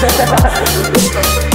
ハハハハ!